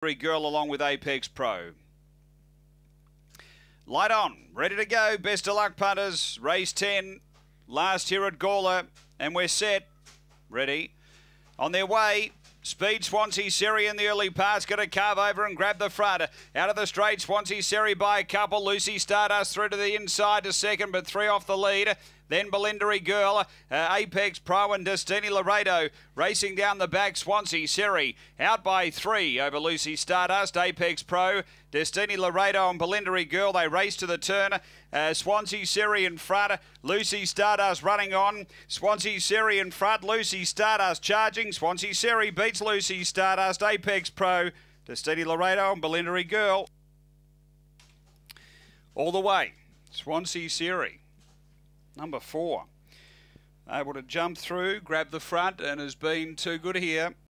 Girl along with Apex Pro. Light on, ready to go. Best of luck, punters. Race 10, last here at Gawler, and we're set. Ready. On their way, Speed Swansea Siri in the early parts, going to carve over and grab the front. Out of the straight, Swansea Siri by a couple. Lucy Stardust through to the inside to second, but three off the lead. Then Belindary Girl, uh, Apex Pro and Destiny Laredo racing down the back. Swansea Siri out by three over Lucy Stardust. Apex Pro, Destiny Laredo and Belindary Girl. They race to the turn. Uh, Swansea Siri in front. Lucy Stardust running on. Swansea Siri in front. Lucy Stardust charging. Swansea Siri beats Lucy Stardust. Apex Pro, Destiny Laredo and Belindary Girl. All the way. Swansea Siri number four. Able to jump through, grab the front, and has been too good here.